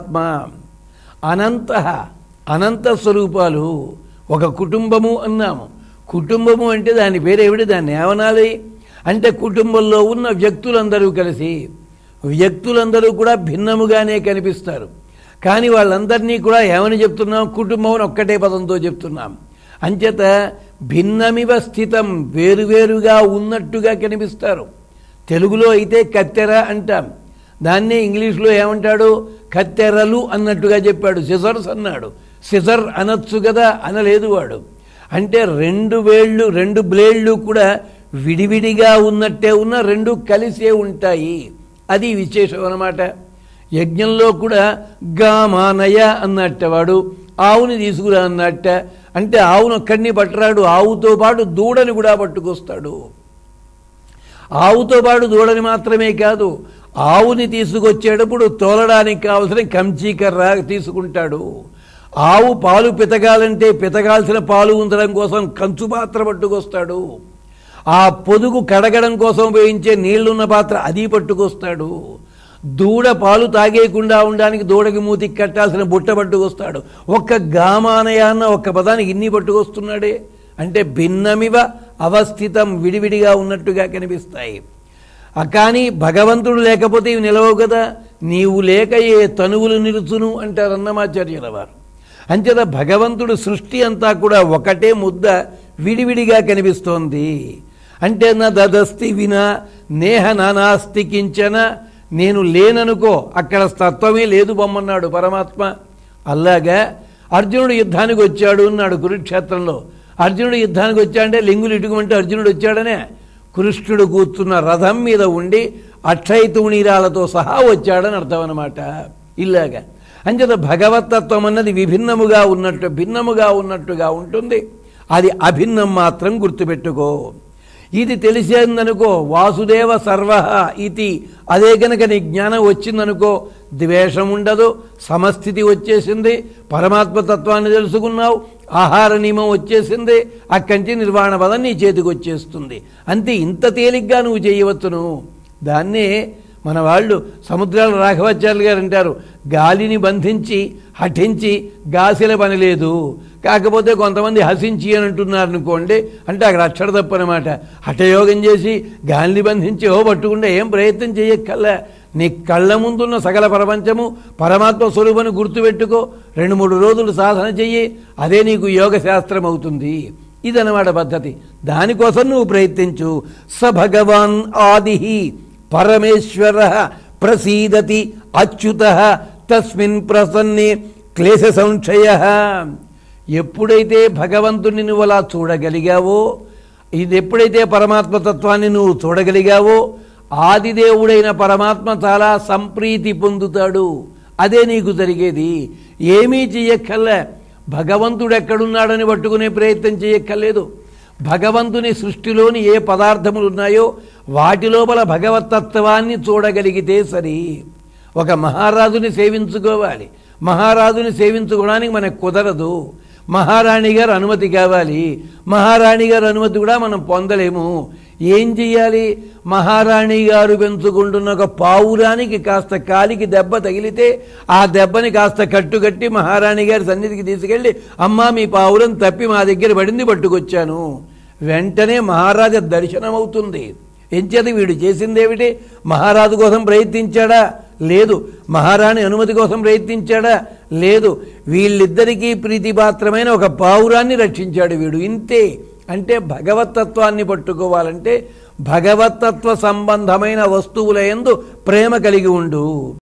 ఆత్మ. అనంత అనంత స్వరూపాలు ఒక కుటుంబము అన్నాము. కుటుంబము అంటే దాని పేరేమిటి? దాన్ని ఏమనాలి? అంటే కుటుంబంలో ఉన్న వ్యక్తులందరూ కలిసి వ్యక్తులందరూ కూడా భిన్నముగానే కనిపిస్తారు. కానీ వాళ్ళందరినీ కూడా ఏమని చెప్తున్నాం? కుటుంబం ఒక్కటే పదంతో చెప్తున్నాం. అంచేత భిన్నమివ స్థితం వేరువేరుగా ఉన్నట్టుగా కనిపిస్తారు. తెలుగులో అయితే కత్తెర అంటాం. దాన్నే ఇంగ్లీష్లో ఏమంటాడు? కత్తెరలు అన్నట్టుగా చెప్పాడు. సిజర్స్ అన్నాడు. సిజర్ అనొచ్చు కదా అనలేదు వాడు. అంటే రెండు వేళ్ళు రెండు బ్లేడ్లు కూడా విడివిడిగా ఉన్నట్టే ఉన్న రెండు కలిసే ఉంటాయి. అది విశేషం అన్నమాట. యజ్ఞంలో కూడా గామానయ అన్నట్ట వాడు. ఆవుని తీసుకురా అన్నట్ట. అంటే ఆవును ఒక్కడిని పట్టరాడు. ఆవుతో పాటు దూడని కూడా పట్టుకొస్తాడు. ఆవుతో పాటు దూడని మాత్రమే కాదు ఆవుని తీసుకొచ్చేటప్పుడు తోలడానికి కావలసిన కంచీకర్ర తీసుకుంటాడు. ఆవు పాలు పితగాలంటే పితగాల్సిన పాలు ఉంచడం కోసం కంచు పాత్ర పట్టుకొస్తాడు. ఆ పొదుగు కడగడం కోసం ఉపయోగించే నీళ్ళున్న పాత్ర అది పట్టుకొస్తాడు. దూడ పాలు తాగేయకుండా ఉండడానికి దూడకి మూతికి కట్టాల్సిన బుట్ట పట్టుకొస్తాడు. ఒక్క గామానయాన్న ఒక్క పదానికి ఇన్ని పట్టుకొస్తున్నాడే. అంటే భిన్నమివ అవస్థితం విడివిడిగా ఉన్నట్టుగా కనిపిస్తాయి. కానీ భగవంతుడు లేకపోతే ఇవి నిలవవు కదా. నీవు లేక ఏ తనువులు నిలుచును అంటారు అన్నమాచార్యుల వారు. అంచేత భగవంతుడు సృష్టి అంతా కూడా ఒకటే ముద్ద విడివిడిగా కనిపిస్తోంది. అంటే నా దదస్తి వినా నేహ నానాస్తి కించన నేను లేననుకో అక్కడ తత్వమే లేదు బొమ్మన్నాడు పరమాత్మ. అలాగా అర్జునుడు యుద్ధానికి వచ్చాడు అన్నాడు కురుక్షేత్రంలో. అర్జునుడు యుద్ధానికి వచ్చాడంటే లింగులు ఇటుకుమంటే అర్జునుడు వచ్చాడనే. కృష్ణుడు కూర్చున్న రథం మీద ఉండి అక్షయతూణీరాలతో సహా వచ్చాడని అర్థం అనమాట ఇలాగా. అంచేత భగవతత్వం అన్నది విభిన్నముగా ఉన్నట్టు భిన్నముగా ఉన్నట్టుగా ఉంటుంది. అది అభిన్నం మాత్రం గుర్తుపెట్టుకో. ఇది తెలిసేందనుకో వాసుదేవ సర్వ ఇది అదే కనుక నీ జ్ఞానం వచ్చిందనుకో ద్వేషం ఉండదు సమస్థితి వచ్చేసింది పరమాత్మతత్వాన్ని తెలుసుకున్నావు ఆహార నియమం వచ్చేసింది అక్కడి నిర్వాణ పదం నీ చేతికి వచ్చేస్తుంది అంతే ఇంత తేలిగ్గా నువ్వు చేయవచ్చును. దాన్నే మన వాళ్ళు సముద్రాల రాఘవాచార్యులు గారు అంటారు గాలిని బంధించి హఠించి గాసిల పని లేదు. కాకపోతే కొంతమంది హసించి అని అంటున్నారు అనుకోండి అంటే అక్కడ అక్షర తప్పనమాట హఠయోగం చేసి గాలిని బంధించి ఓ పట్టుకుంటే ఏం ప్రయత్నం చేయక్కల్లా నీ కళ్ళ ముందున్న సకల ప్రపంచము పరమాత్మ స్వరూపని గుర్తుపెట్టుకో రెండు మూడు రోజులు సాధన చెయ్యి అదే నీకు యోగ శాస్త్రం అవుతుంది. ఇదనమాట పద్ధతి. దానికోసం నువ్వు ప్రయత్నించు. స భగవాన్ ఆది పరమేశ్వర ప్రసీదతి అచ్యుత తస్మిన్ ప్రసన్నే క్లేశ సంశయ ఎప్పుడైతే భగవంతుని నువ్వు అలా చూడగలిగావో ఇది ఎప్పుడైతే పరమాత్మతత్వాన్ని నువ్వు చూడగలిగావో ఆదిదేవుడైన పరమాత్మ చాలా సంప్రీతి పొందుతాడు. అదే నీకు జరిగేది. ఏమీ చెయ్యక్కర్లే. భగవంతుడు ఎక్కడున్నాడని పట్టుకునే ప్రయత్నం చేయక్కర్లేదు భగవంతుని సృష్టిలోని ఏ పదార్థములు ఉన్నాయో వాటి లోపల భగవతత్వాన్ని చూడగలిగితే సరి. ఒక మహారాజుని సేవించుకోవాలి. మహారాజుని సేవించుకోవడానికి మనకు కుదరదు. మహారాణి గారు అనుమతి కావాలి. మహారాణి గారు అనుమతి కూడా మనం పొందలేము. ఏం చెయ్యాలి? మహారాణి గారు పెంచుకుంటున్న ఒక పావురానికి కాస్త కాలికి దెబ్బ తగిలితే ఆ దెబ్బని కాస్త కట్టుకట్టి మహారాణి గారి సన్నిధికి తీసుకెళ్ళి అమ్మా మీ పావురం తప్పి మా దగ్గర పడింది పట్టుకొచ్చాను. వెంటనే మహారాజ దర్శనం అవుతుంది ఎంచేది వీడు చేసిందేమిటి? మహారాజు కోసం ప్రయత్నించాడా? లేదు. మహారాణి అనుమతి కోసం ప్రయత్నించాడా? లేదు. వీళ్ళిద్దరికీ ప్రీతిపాత్రమైన ఒక పావురాన్ని రక్షించాడు వీడు. ఇంతే. అంటే భగవతత్వాన్ని పట్టుకోవాలంటే భగవతత్వ సంబంధమైన వస్తువుల ఎందు ప్రేమ కలిగి ఉండు.